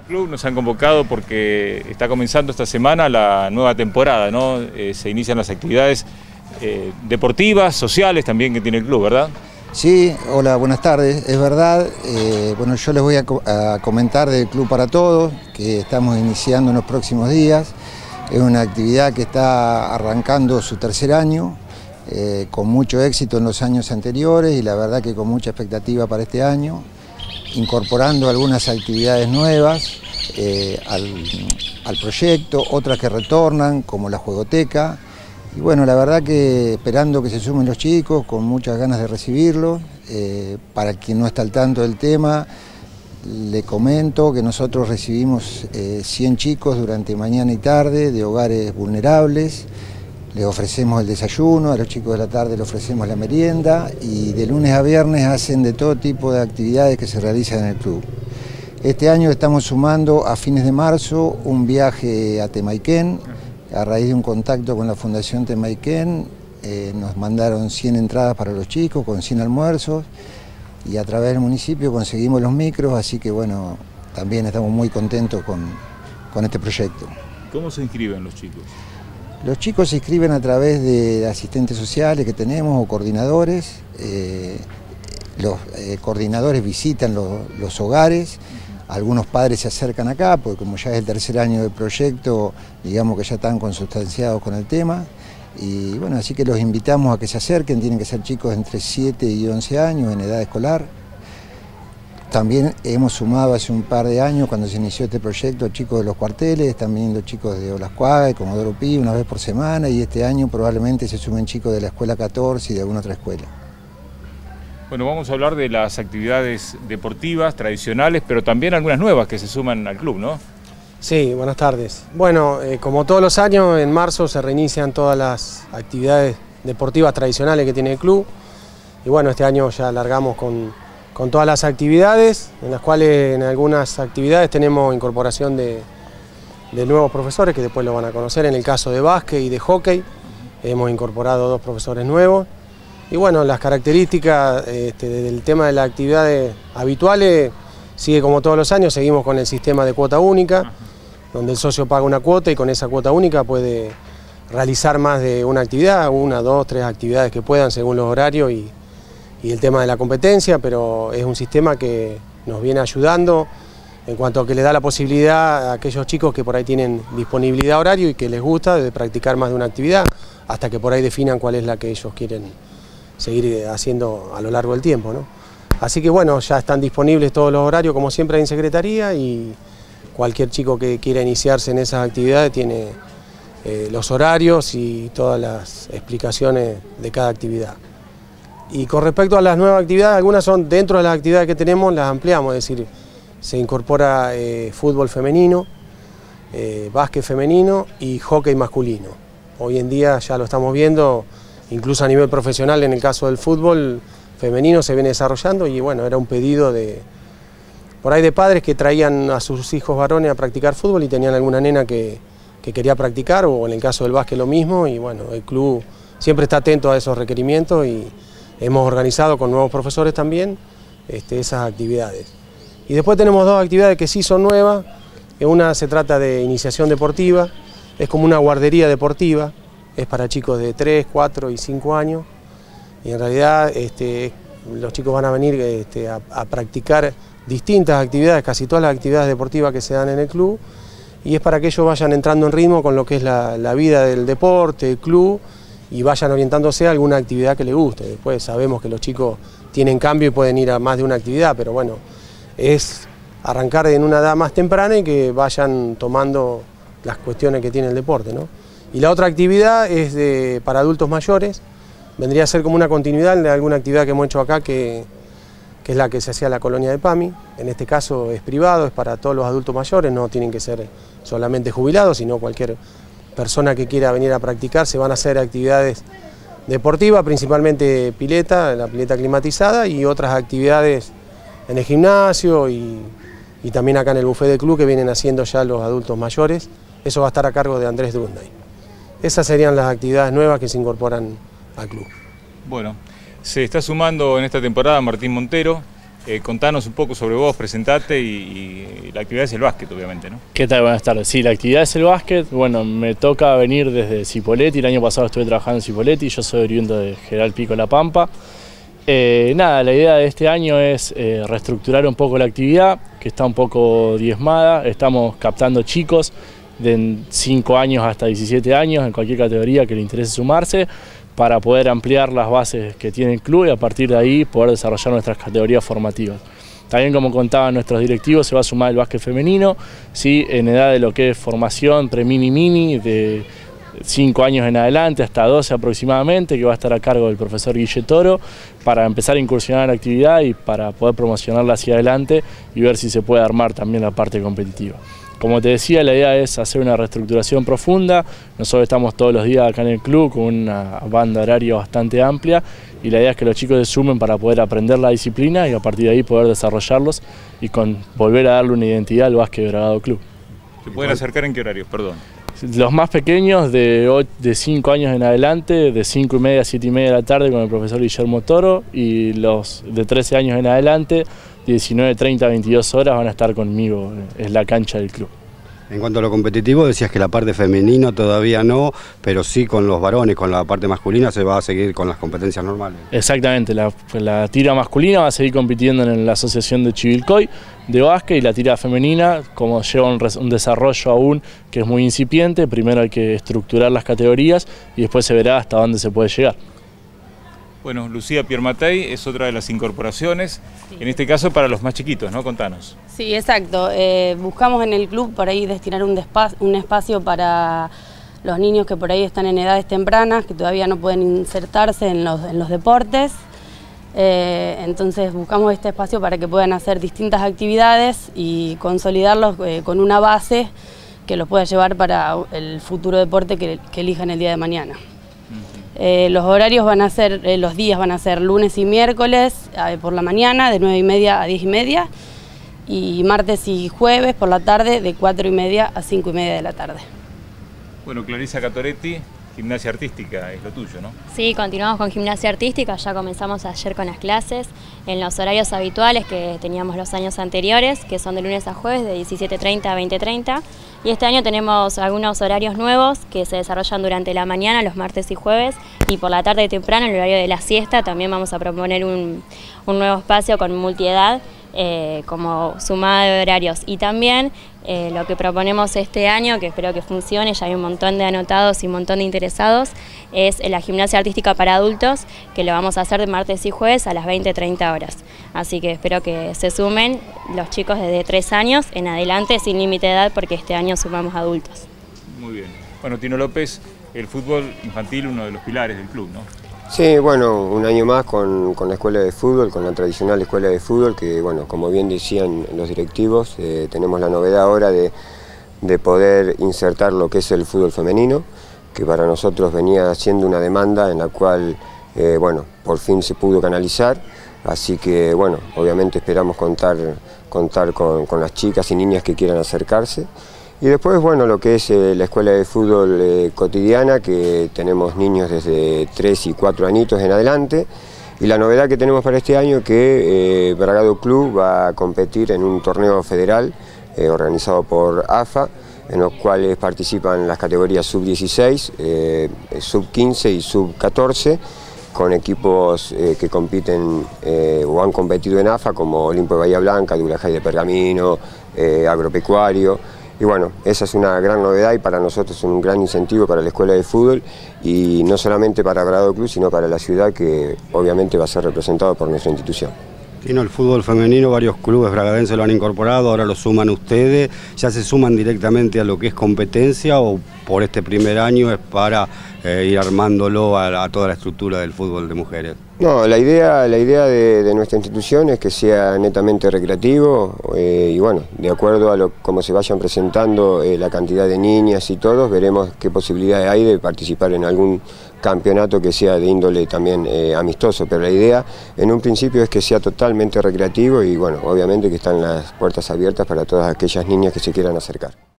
Club nos han convocado porque está comenzando esta semana la nueva temporada, ¿no? Eh, se inician las actividades eh, deportivas, sociales también que tiene el club, ¿verdad? Sí, hola, buenas tardes. Es verdad, eh, bueno, yo les voy a, comentar del Club para Todos, que estamos iniciando en los próximos días. Es una actividad que está arrancando su tercer año, con mucho éxito en los años anteriores y la verdad que con mucha expectativa para este año incorporando algunas actividades nuevas eh, al, proyecto, otras que retornan, como la juegoteca. Y bueno, la verdad que esperando que se sumen los chicos, con muchas ganas de recibirlos. Eh, para quien no está al tanto del tema, le comento que nosotros recibimos 100 eh, chicos durante mañana y tarde de hogares vulnerables. Les ofrecemos el desayuno, a los chicos de la tarde les ofrecemos la merienda y de lunes a viernes hacen de todo tipo de actividades que se realizan en el club. Este año estamos sumando a fines de marzo un viaje a Temaiken, a raíz de un contacto con la Fundación Temaiken, eh, nos mandaron 100 entradas para los chicos con 100 almuerzos y a través del municipio conseguimos los micros, así que bueno, también estamos muy contentos con, con este proyecto. ¿Cómo se inscriben los chicos? Los chicos se inscriben a través de asistentes sociales que tenemos o coordinadores. Eh, los eh, coordinadores visitan los, hogares, algunos padres se acercan acá, porque como ya es el tercer año del proyecto, digamos que ya están consustanciados con el tema. Y bueno, así que los invitamos a que se acerquen, tienen que ser chicos entre 7 y 11 años en edad escolar. También hemos sumado hace un par de años, cuando se inició este proyecto, chicos de los cuarteles, también los chicos de Olascuaga y Comodoro Pi, una vez por semana, y este año probablemente se sumen chicos de la Escuela 14 y de alguna otra escuela. Bueno, vamos a hablar de las actividades deportivas tradicionales, pero también algunas nuevas que se suman al club, ¿no? Sí, buenas tardes. Bueno, eh, como todos los años, en marzo se reinician todas las actividades deportivas tradicionales que tiene el club. Y bueno, este año ya largamos con con todas las actividades, en las cuales en algunas actividades tenemos incorporación de, nuevos profesores que después lo van a conocer, en el caso de básquet y de hockey, hemos incorporado dos profesores nuevos. Y bueno, las características este, del tema de las actividades habituales sigue como todos los años, seguimos con el sistema de cuota única, donde el socio paga una cuota y con esa cuota única puede realizar más de una actividad, una, dos, tres actividades que puedan según los horarios y, y el tema de la competencia, pero es un sistema que nos viene ayudando en cuanto a que le da la posibilidad a aquellos chicos que por ahí tienen disponibilidad horario y que les gusta de practicar más de una actividad, hasta que por ahí definan cuál es la que ellos quieren seguir haciendo a lo largo del tiempo. Así que bueno, ya están disponibles todos los horarios como siempre en Secretaría y cualquier chico que quiera iniciarse en esas actividades tiene eh, los horarios y todas las explicaciones de cada actividad. Y con respecto a las nuevas actividades, algunas son dentro de las actividades que tenemos, las ampliamos, es decir, se incorpora eh, fútbol femenino, eh, básquet femenino y hockey masculino. Hoy en día ya lo estamos viendo, incluso a nivel profesional en el caso del fútbol femenino se viene desarrollando y bueno, era un pedido de por ahí de padres que traían a sus hijos varones a practicar fútbol y tenían alguna nena que, que quería practicar o en el caso del básquet lo mismo y bueno, el club siempre está atento a esos requerimientos y Hemos organizado con nuevos profesores también este, esas actividades. Y después tenemos dos actividades que sí son nuevas. Una se trata de iniciación deportiva, es como una guardería deportiva, es para chicos de 3, 4 y 5 años. Y en realidad este, los chicos van a venir este, a, practicar distintas actividades, casi todas las actividades deportivas que se dan en el club. Y es para que ellos vayan entrando en ritmo con lo que es la, la vida del deporte, el club, y vayan orientándose a alguna actividad que les guste. Después sabemos que los chicos tienen cambio y pueden ir a más de una actividad, pero bueno, es arrancar en una edad más temprana y que vayan tomando las cuestiones que tiene el deporte. ¿no? Y la otra actividad es de, para adultos mayores, vendría a ser como una continuidad de alguna actividad que hemos hecho acá, que, que es la que se hacía la colonia de PAMI. En este caso es privado, es para todos los adultos mayores, no tienen que ser solamente jubilados, sino cualquier persona que quiera venir a practicar, se van a hacer actividades deportivas, principalmente pileta, la pileta climatizada y otras actividades en el gimnasio y, también acá en el buffet del club que vienen haciendo ya los adultos mayores. Eso va a estar a cargo de Andrés Dunday. Esas serían las actividades nuevas que se incorporan al club. Bueno, se está sumando en esta temporada Martín Montero, Eh, contanos un poco sobre vos, presentate y, la actividad es el básquet, obviamente, ¿no? ¿Qué tal? Buenas tardes. Sí, la actividad es el básquet. Bueno, me toca venir desde Cipoletti. El año pasado estuve trabajando en Cipoletti. Yo soy oriundo de General Pico La Pampa. Eh, nada, la idea de este año es eh, reestructurar un poco la actividad, que está un poco diezmada. Estamos captando chicos de 5 años hasta 17 años en cualquier categoría que le interese sumarse para poder ampliar las bases que tiene el club y a partir de ahí poder desarrollar nuestras categorías formativas. También como contaban nuestros directivos se va a sumar el básquet femenino, ¿sí? en edad de lo que es formación pre-mini-mini, de 5 años en adelante hasta 12 aproximadamente, que va a estar a cargo del profesor Guille Toro, para empezar a incursionar en la actividad y para poder promocionarla hacia adelante y ver si se puede armar también la parte competitiva. Como te decía, la idea es hacer una reestructuración profunda. Nosotros estamos todos los días acá en el club con una banda horaria bastante amplia y la idea es que los chicos se sumen para poder aprender la disciplina y a partir de ahí poder desarrollarlos y con, volver a darle una identidad al básquet Bragado Club. ¿Se pueden acercar en qué horarios? Perdón. Los más pequeños de 5 años en adelante, de 5 y media a 7 y media de la tarde con el profesor Guillermo Toro y los de 13 años en adelante 19, 30, 22 horas van a estar conmigo, es la cancha del club. En cuanto a lo competitivo, decías que la parte femenina todavía no, pero sí con los varones, con la parte masculina se va a seguir con las competencias normales. Exactamente, la, tira masculina va a seguir compitiendo en la asociación de Chivilcoy de básquet y la tira femenina, como lleva un desarrollo aún que es muy incipiente, primero hay que estructurar las categorías y después se verá hasta dónde se puede llegar. Bueno, Lucía Piermatei es otra de las incorporaciones, en este caso para los más chiquitos, ¿no? Contanos. Sí, exacto. Eh, buscamos en el club por ahí destinar un, un espacio para los niños que por ahí están en edades tempranas, que todavía no pueden insertarse en los, deportes. Eh, entonces buscamos este espacio para que puedan hacer distintas actividades y consolidarlos eh, con una base que los pueda llevar para el futuro deporte que elijan el día de mañana. Eh, los horarios van a ser, eh, los días van a ser lunes y miércoles eh, por la mañana de 9 y media a 10 y media y martes y jueves por la tarde de 4 y media a 5 y media de la tarde. Bueno, Clarisa Catoretti, gimnasia artística es lo tuyo, ¿no? Sí, continuamos con gimnasia artística, ya comenzamos ayer con las clases en los horarios habituales que teníamos los años anteriores, que son de lunes a jueves de 17.30 a 20.30 y este año tenemos algunos horarios nuevos que se desarrollan durante la mañana, los martes y jueves y por la tarde temprano, el horario de la siesta, también vamos a proponer un, un nuevo espacio con multiedad eh, como sumada de horarios. Y también eh, lo que proponemos este año, que espero que funcione, ya hay un montón de anotados y un montón de interesados, es la gimnasia artística para adultos, que lo vamos a hacer de martes y jueves a las 20-30 horas. Así que espero que se sumen los chicos desde 3 años en adelante, sin límite de edad, porque este año sumamos adultos. Muy bien. Bueno, Tino López, el fútbol infantil, uno de los pilares del club, ¿no? Sí, bueno, un año más con, la escuela de fútbol, con la tradicional escuela de fútbol, que bueno, como bien decían los directivos, eh, tenemos la novedad ahora de, poder insertar lo que es el fútbol femenino, que para nosotros venía siendo una demanda en la cual, eh, bueno, por fin se pudo canalizar, así que bueno, obviamente esperamos contar, contar con, con las chicas y niñas que quieran acercarse. Y después, bueno, lo que es eh, la escuela de fútbol eh, cotidiana, que tenemos niños desde 3 y 4 añitos en adelante. Y la novedad que tenemos para este año es que eh, Bragado Club va a competir en un torneo federal organizado por AFA, en los cuales participan las categorías sub-16, sub-15 y sub-14, con equipos que compiten o han competido en AFA, como Olimpo de Bahía Blanca, Dulajay de Pergamino, Agropecuario. Y bueno, esa es una gran novedad y para nosotros un gran incentivo para la escuela de fútbol y no solamente para Brado Club, sino para la ciudad que obviamente va a ser representado por nuestra institución. Tino, el fútbol femenino, varios clubes bragadenses lo han incorporado, ahora lo suman ustedes, ¿ya se suman directamente a lo que es competencia o por este primer año es para eh, ir armándolo a, toda la estructura del fútbol de mujeres? No, la idea, la idea de, nuestra institución es que sea netamente recreativo eh, y bueno, de acuerdo a lo, cómo se vayan presentando eh, la cantidad de niñas y todos, veremos qué posibilidades hay de participar en algún campeonato que sea de índole también amistoso, pero la idea en un principio es que sea totalmente recreativo y bueno, obviamente que están las puertas abiertas para todas aquellas niñas que se quieran acercar.